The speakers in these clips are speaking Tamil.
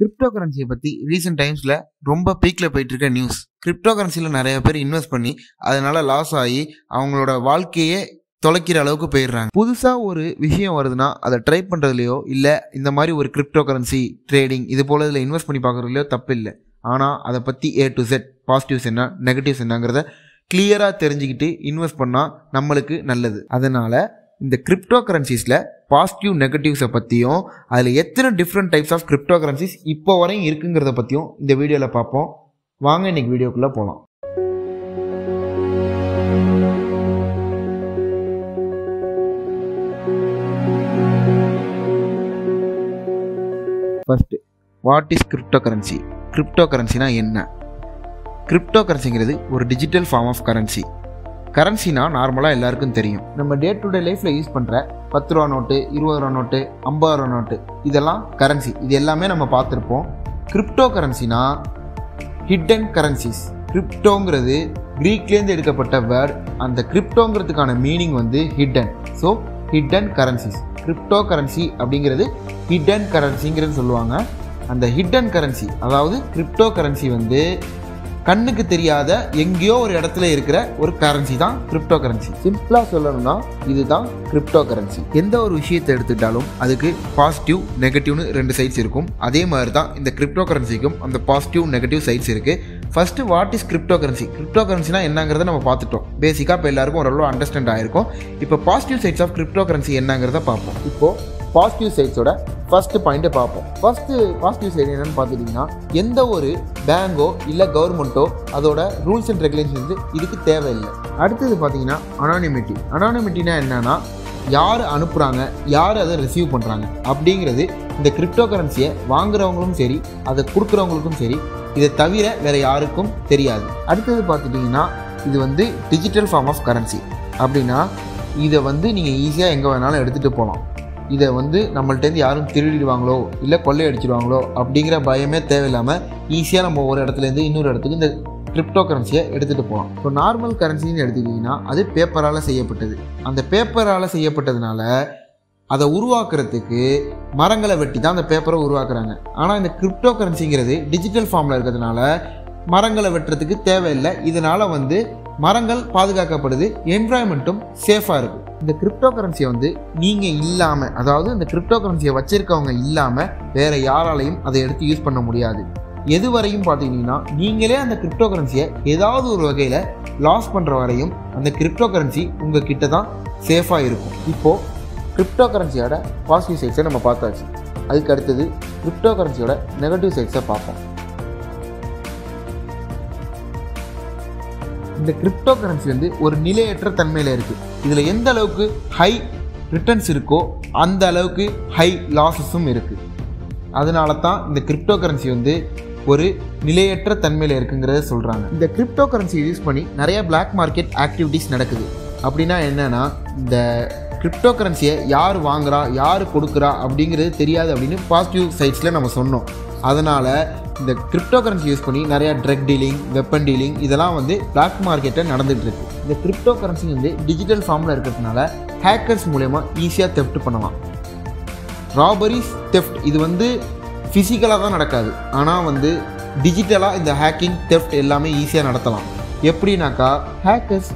கிரிப்டோ கரன்சியை பற்றி ரீசெண்ட் டைம்ஸில் ரொம்ப பீக்கில் போயிட்டு இருக்க நியூஸ் கிரிப்டோ கரன்சியில் நிறைய பேர் இன்வெஸ்ட் பண்ணி அதனால லாஸ் ஆகி அவங்களோட வாழ்க்கையே தொலைக்கிற அளவுக்கு போயிடுறாங்க. புதுசாக ஒரு விஷயம் வருதுன்னா அதை ட்ரை பண்ணுறதுலையோ இல்லை இந்த மாதிரி ஒரு கிரிப்டோ கரன்சி ட்ரேடிங் இது போல் இதில் இன்வெஸ்ட் பண்ணி பார்க்குறதுலையோ தப்பு இல்லை. ஆனால் அதை பற்றி ஏ டு செட் பாசிட்டிவ்ஸ் என்ன நெகட்டிவ்ஸ் என்னங்கிறத கிளியராக தெரிஞ்சுக்கிட்டு இன்வெஸ்ட் பண்ணால் நம்மளுக்கு நல்லது. அதனால் இந்த கிரிப்டோ கரன்சிஸில் பாசிட்டிவ் நெகட்டிவ்ஸை பற்றியும் அதில் எத்தனை different types of crypto currencies இப்போ வரையும் இருக்குங்கிறத பற்றியும் இந்த வீடியோவில் பார்ப்போம். வாங்க இன்னைக்கு வீடியோக்குள்ளே போகலாம் first what is cryptocurrency crypto கரன்சினா என்ன? கிரிப்டோ கரன்சிங்கிறது ஒரு டிஜிட்டல் ஃபார்ம் ஆஃப் கரன்சி கரன்சினா நார்மலாக எல்லாருக்கும் தெரியும். நம்ம டே டு டே லைஃப்பில் யூஸ் பண்ணுற பத்து ரூபா நோட்டு இருபது ரூபா நோட்டு ஐம்பது ரூபா நோட்டு இதெல்லாம் கரன்சி இது எல்லாமே நம்ம பார்த்துருப்போம். கிரிப்டோ கரன்சினா ஹிட்டன் கரன்சிஸ் கிரிப்டோங்கிறது க்ரீக்லேருந்து எடுக்கப்பட்ட வேர்ட் அந்த கிரிப்டோங்கிறதுக்கான மீனிங் வந்து hidden so hidden currencies cryptocurrency அப்படிங்கிறது ஹிட்டன் கரன்சிங்கிறது சொல்லுவாங்க. அந்த ஹிட்டன் கரன்சி அதாவது கிரிப்டோ கரன்சி வந்து கண்ணுக்கு தெரியாத எங்கேயோ ஒரு இடத்துல இருக்கிற ஒரு கரன்சி தான் கிரிப்டோ கரன்சி சிம்பிளாக சொல்லணும்னா இதுதான் கிரிப்டோ கரன்சி எந்த ஒரு விஷயத்தை எடுத்துக்கிட்டாலும் அதுக்கு பாசிட்டிவ் நெகட்டிவ்னு ரெண்டு சைட்ஸ் இருக்கும். அதே மாதிரி தான் இந்த கிரிப்டோ கரன்சிக்கும் அந்த பாசிட்டிவ் நெகட்டிவ் சைட்ஸ் இருக்குது first what is cryptocurrency crypto கரன்சினா என்னங்கிறத நம்ம பார்த்துட்டோம். பேசிக்காக இப்போ எல்லாருக்கும் ஓரளவு அண்டர்ஸ்டாண்ட் ஆயிருக்கும். இப்போ positive sides of crypto currency என்னங்கிறத பார்ப்போம். இப்போ பாசிட்டிவ் சைட்ஸோட ஃபஸ்ட்டு பாயிண்ட்டை பார்ப்போம். ஃபஸ்ட்டு பாசிட்டிவ் சைடு என்னென்னு பார்த்துட்டிங்கன்னா எந்த ஒரு பேங்கோ இல்லை கவர்மெண்ட்டோ அதோட ரூல்ஸ் அண்ட் ரெகுலேஷன்ஸ் இதுக்கு தேவையில்லை. அடுத்தது பார்த்தீங்கன்னா அனானிமிட்டி அனானிமிட்டினா என்னன்னா யார் அனுப்புகிறாங்க யார் அதை ரிசீவ் பண்ணுறாங்க அப்படிங்கிறது இந்த கிரிப்டோ கரன்சியை வாங்குறவங்களும் சரி அதை கொடுக்குறவங்களுக்கும் சரி இதை தவிர வேறு யாருக்கும் தெரியாது. அடுத்தது பார்த்துட்டிங்கன்னா இது வந்து டிஜிட்டல் ஃபார்ம் ஆஃப் கரன்சி அப்படின்னா இதை வந்து நீங்கள் ஈஸியாக எங்கே வேணாலும் எடுத்துகிட்டு போகலாம். இதை வந்து நம்மள்ட்டேருந்து யாரும் திருடிடுவாங்களோ இல்லை கொள்ளையடிச்சிடுவாங்களோ அப்படிங்கிற பயமே தேவையில்லாமல் ஈஸியாக நம்ம ஒரு இடத்துலேருந்து இன்னொரு இடத்துக்கு இந்த கிரிப்டோ கரன்சியை எடுத்துகிட்டு போகலாம். இப்போ நார்மல் கரன்சின்னு எடுத்துக்கிட்டிங்கன்னா அது பேப்பரால் செய்யப்பட்டது. அந்த பேப்பரால் செய்யப்பட்டதுனால அதை உருவாக்குறதுக்கு மரங்களை வெட்டி தான் அந்த பேப்பரை உருவாக்குறாங்க. ஆனால் இந்த கிரிப்டோ கரன்சிங்கிறது டிஜிட்டல் ஃபார்மில் இருக்கிறதுனால மரங்களை வெட்டுறதுக்கு தேவையில்லை. இதனால் வந்து மரங்கள் பாதுகாக்கப்படுது என்வாயன்மெண்ட்டும் சேஃபாக இருக்கும். இந்த கிரிப்டோ கரன்சியை வந்து நீங்கள் இல்லாமல் அதாவது இந்த கிரிப்டோ கரன்சியை வச்சுருக்கவங்க இல்லாமல் வேறு யாராலையும் அதை எடுத்து யூஸ் பண்ண முடியாது. எது வரையும் பார்த்தீங்கன்னா நீங்களே அந்த கிரிப்டோ கரன்சியை ஏதாவது ஒரு வகையில் லாஸ் பண்ணுற வரையும் அந்த கிரிப்டோ கரன்சி உங்கள் கிட்ட தான் சேஃபாக இருக்கும். இப்போது கிரிப்டோ கரன்சியோட பாசிட்டிவ் சைட்ஸை நம்ம பார்த்தாச்சு. அதுக்கு அடுத்தது கிரிப்டோ கரன்சியோட நெகட்டிவ் சைட்ஸை பார்ப்போம். இந்த கிரிப்டோ கரன்சி வந்து ஒரு நிலையற்ற தன்மையில் இருக்குது இதில் எந்த அளவுக்கு ஹை ரிட்டர்ன்ஸ் இருக்கோ அந்த அளவுக்கு ஹை லாஸஸும் இருக்குது அதனால தான் இந்த கிரிப்டோ கரன்சி வந்து ஒரு நிலையற்ற தன்மையில் இருக்குங்கிறத சொல்கிறாங்க இந்த கிரிப்டோ கரன்சி யூஸ் பண்ணி நிறைய பிளாக் மார்க்கெட் ஆக்டிவிட்டீஸ் நடக்குது. அப்படின்னா என்னென்னா இந்த கிரிப்டோ கரன்சியை யார் வாங்குறா யார் கொடுக்குறா அப்படிங்கிறது தெரியாது அப்படின்னு பாசிட்டிவ் சைட்ஸில் நம்ம சொன்னோம். அதனால் இந்த கிரிப்டோ கரன்சி யூஸ் பண்ணி நிறையா ட்ரக் டீலிங் வெப்பன் டீலிங் இதெல்லாம் வந்து பிளாக் மார்க்கெட்டில் நடந்துகிட்டு இருக்குது இந்த கிரிப்டோ கரன்சி வந்து டிஜிட்டல் ஃபார்மில் இருக்கிறதுனால ஹேக்கர்ஸ் மூலயமா ஈஸியாக தெஃப்ட் பண்ணலாம். ராபரிஸ் தெஃப்ட் இது வந்து ஃபிசிக்கலாக தான் நடக்காது. ஆனால் வந்து டிஜிட்டலாக இந்த ஹேக்கிங் தெஃப்ட் எல்லாமே ஈஸியாக நடத்தலாம். எப்படின்னாக்கா ஹேக்கர்ஸ்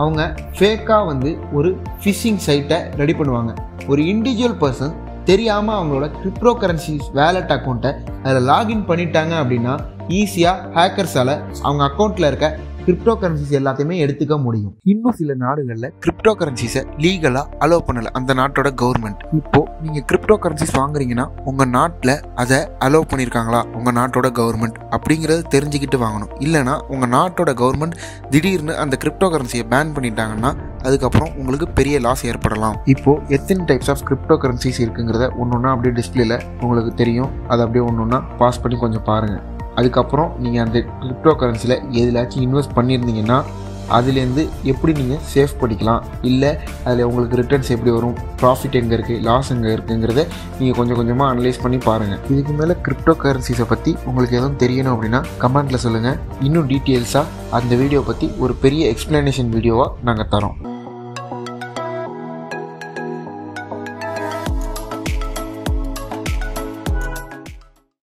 அவங்க ஃபேக்காக வந்து ஒரு ஃபிஷிங் சைட்டை ரெடி பண்ணுவாங்க. ஒரு இண்டிவிஜுவல் பர்சன் தெரியாமல் அவங்களோட கிரிப்டோ கரன்சிஸ் வேலட் அக்கௌண்ட்டை அதில் லாகின் பண்ணிட்டாங்க அப்படின்னா ஈஸியாக ஹேக்கர்ஸால் அவங்க அக்கௌண்ட்டில் இருக்க கிரிப்டோ கரன்சிஸ் எல்லாத்தையுமே எடுத்துக்க முடியும். இன்னும் சில நாடுகளில் கிரிப்டோ கரன்சிஸை லீகலாக அலோவ் பண்ணலை அந்த நாட்டோட கவர்மெண்ட் இப்போ நீங்கள் கிரிப்டோ கரன்சிஸ் வாங்குறீங்கன்னா உங்கள் நாட்டில் அதை அலோவ் பண்ணியிருக்காங்களா உங்கள் நாட்டோட கவர்மெண்ட் அப்படிங்கிறத தெரிஞ்சுக்கிட்டு வாங்கணும். இல்லைனா உங்கள் நாட்டோட கவர்மெண்ட் திடீர்னு அந்த கிரிப்டோ கரன்சியை பேன் பண்ணிட்டாங்கன்னா அதுக்கப்புறம் உங்களுக்கு பெரிய லாஸ் ஏற்படலாம். இப்போ எத்தனை டைப்ஸ் ஆஃப் கிரிப்டோ கரன்சிஸ் இருக்குங்கிறத ஒன்று ஒன்றா அப்படியே டிஸ்பிளேல உங்களுக்கு தெரியும். அதை அப்படியே ஒன்று ஒன்றா பாஸ் பண்ணி கொஞ்சம் பாருங்கள் அதுக்கப்புறம் நீங்கள் அந்த கிரிப்டோ கரன்சியில் எதுலாச்சும் இன்வெஸ்ட் பண்ணியிருந்தீங்கன்னா அதுலேருந்து எப்படி நீங்கள் சேஃப் படிக்கலாம்? இல்லை அதில் உங்களுக்கு ரிட்டர்ன்ஸ் எப்படி வரும்? ப்ராஃபிட் எங்கே இருக்குது லாஸ் எங்கே இருக்குங்கிறத நீங்கள் கொஞ்சம் கொஞ்சமாக அனலைஸ் பண்ணி பாருங்கள் இதுக்கு மேலே கிரிப்டோ கரன்சிஸை பற்றி உங்களுக்கு எதுவும் தெரியணும் அப்படின்னா கமெண்ட்டில் சொல்லுங்கள் இன்னும் டீட்டெயில்ஸாக அந்த வீடியோ பற்றி ஒரு பெரிய எக்ஸ்ப்ளனேஷன் வீடியோவாக நாங்கள் தரோம்.